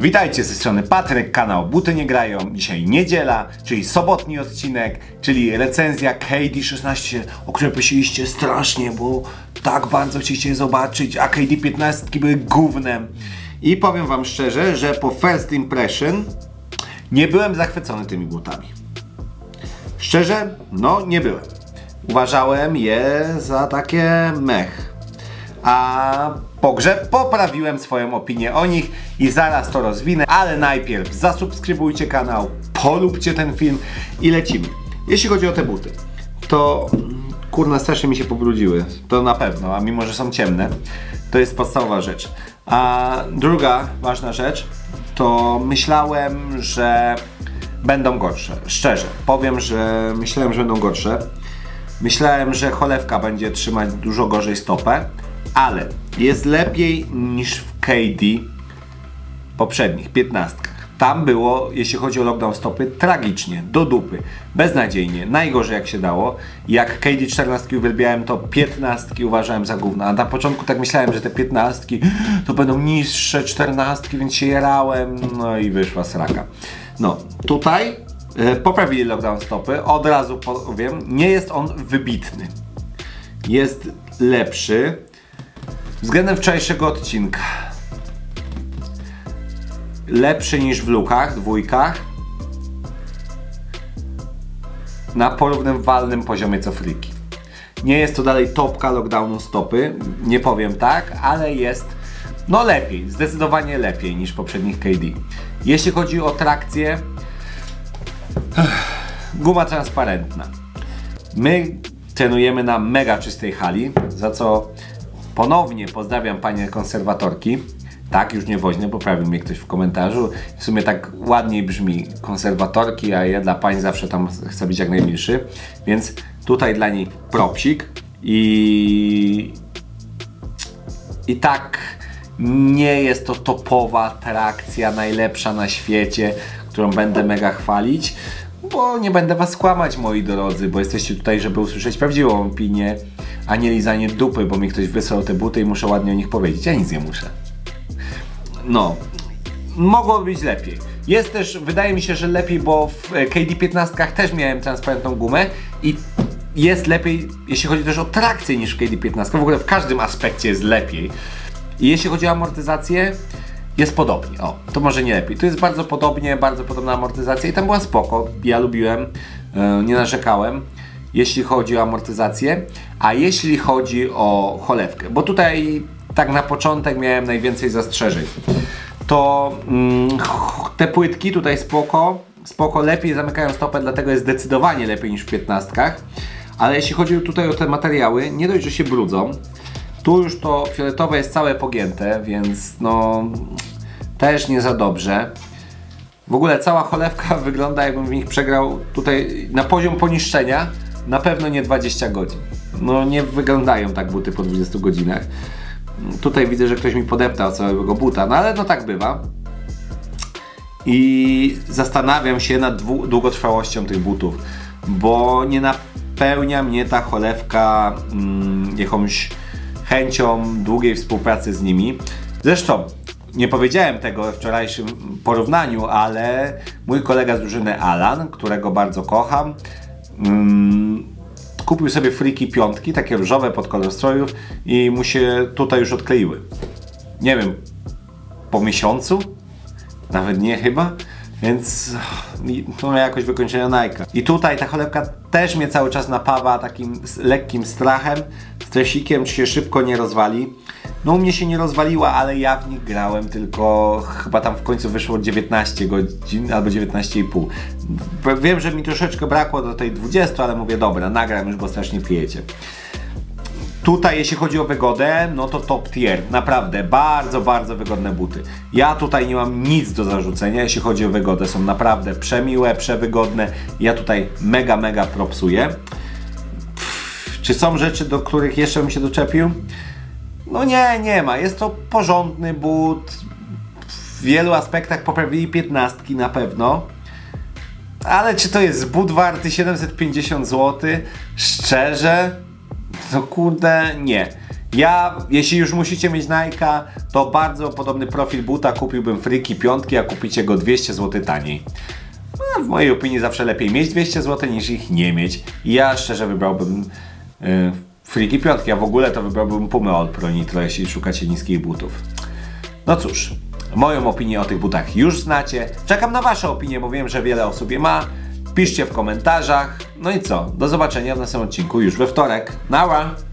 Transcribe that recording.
Witajcie ze strony Patryk, kanał Buty Nie Grają. Dzisiaj niedziela, czyli sobotni odcinek, czyli recenzja KD16, o której prosiliście strasznie, bo tak bardzo chcieliście je zobaczyć, a KD15 były gównem. I powiem wam szczerze, że po first impression nie byłem zachwycony tymi butami. Szczerze, no nie byłem. Uważałem je za takie mech. A po grze poprawiłem swoją opinię o nich i zaraz to rozwinę, ale najpierw zasubskrybujcie kanał, polubcie ten film i lecimy. Jeśli chodzi o te buty, to kurna strasznie mi się pobrudziły, to na pewno, a mimo, że są ciemne, to jest podstawowa rzecz. A druga ważna rzecz, to myślałem, że będą gorsze. Szczerze, powiem, że myślałem, że będą gorsze. Myślałem, że cholewka będzie trzymać dużo gorzej stopę, ale jest lepiej niż w KD poprzednich, 15. Tam było, jeśli chodzi o lockdown stopy, tragicznie, do dupy, beznadziejnie, najgorzej jak się dało. Jak KD 14 uwielbiałem, to 15 uważałem za gówno. A na początku tak myślałem, że te 15 to będą niższe 14, więc się jarałem, no i wyszła sraka. No, tutaj e, poprawili lockdown stopy, od razu powiem, nie jest on wybitny. Jest lepszy, Względem wczorajszego odcinka. Lepszy niż w lukach, dwójkach. Na porównywalnym poziomie co friki. Nie jest to dalej topka lockdownu stopy, nie powiem tak, ale jest no lepiej, zdecydowanie lepiej niż poprzednich KD. Jeśli chodzi o trakcję, guma transparentna. My trenujemy na mega czystej hali, za co Ponownie pozdrawiam panie konserwatorki. Tak, już nie woźny, poprawił mnie ktoś w komentarzu. W sumie tak ładniej brzmi konserwatorki, a ja dla pań zawsze tam chcę być jak najmilszy. Więc tutaj dla niej propsik i... I tak nie jest to topowa trakcja, najlepsza na świecie, którą będę mega chwalić, bo nie będę was kłamać moi drodzy, bo jesteście tutaj, żeby usłyszeć prawdziwą opinię a nie lizanie dupy, bo mi ktoś wysłał te buty i muszę ładnie o nich powiedzieć. Ja nic nie muszę. No, mogło być lepiej. Jest też, wydaje mi się, że lepiej, bo w KD15 też miałem transparentną gumę i jest lepiej, jeśli chodzi też o trakcję niż w KD15. W ogóle w każdym aspekcie jest lepiej. I jeśli chodzi o amortyzację, jest podobnie. O, to może nie lepiej. Tu jest bardzo podobnie, bardzo podobna amortyzacja i tam była spoko. Ja lubiłem, yy, nie narzekałem jeśli chodzi o amortyzację, a jeśli chodzi o cholewkę, bo tutaj tak na początek miałem najwięcej zastrzeżeń, to mm, te płytki tutaj spoko, spoko lepiej zamykają stopę, dlatego jest zdecydowanie lepiej niż w 15. Ale jeśli chodzi tutaj o te materiały, nie dość, że się brudzą, tu już to fioletowe jest całe pogięte, więc no też nie za dobrze. W ogóle cała cholewka wygląda jakbym w nich przegrał tutaj na poziom poniszczenia, na pewno nie 20 godzin. No nie wyglądają tak buty po 20 godzinach. Tutaj widzę, że ktoś mi podeptał całego buta, no ale no tak bywa. I zastanawiam się nad długotrwałością tych butów, bo nie napełnia mnie ta cholewka mm, jakąś chęcią długiej współpracy z nimi. Zresztą nie powiedziałem tego we wczorajszym porównaniu, ale mój kolega z drużyny Alan, którego bardzo kocham, kupił sobie friki piątki, takie różowe pod kolor strojów i mu się tutaj już odkleiły. Nie wiem, po miesiącu? Nawet nie chyba. Więc to ma jakoś wykończenia Nike. I tutaj ta cholewka też mnie cały czas napawa takim lekkim strachem, stresikiem, czy się szybko nie rozwali. No u mnie się nie rozwaliła, ale ja w nich grałem tylko chyba tam w końcu wyszło 19 godzin albo 19,5. Wiem, że mi troszeczkę brakło do tej 20, ale mówię dobra, nagram już, bo strasznie pijecie. Tutaj jeśli chodzi o wygodę, no to top tier, naprawdę bardzo, bardzo wygodne buty. Ja tutaj nie mam nic do zarzucenia, jeśli chodzi o wygodę, są naprawdę przemiłe, przewygodne. Ja tutaj mega, mega propsuję. Pff, czy są rzeczy, do których jeszcze bym się doczepił? No nie, nie ma. Jest to porządny but. W wielu aspektach poprawili piętnastki na pewno. Ale czy to jest but warty 750 zł? Szczerze? No kurde, nie. Ja, jeśli już musicie mieć Nike'a, to bardzo podobny profil buta kupiłbym Freaky piątki, a kupicie go 200 zł taniej. No, w mojej opinii zawsze lepiej mieć 200 zł niż ich nie mieć. Ja szczerze wybrałbym yy, Freaky piątki, a w ogóle to wybrałbym Pumę od Pro jeśli szukacie niskich butów. No cóż, moją opinię o tych butach już znacie. Czekam na Wasze opinie, bo wiem, że wiele osób je ma. Piszcie w komentarzach. No i co? Do zobaczenia w następnym odcinku już we wtorek. Nara!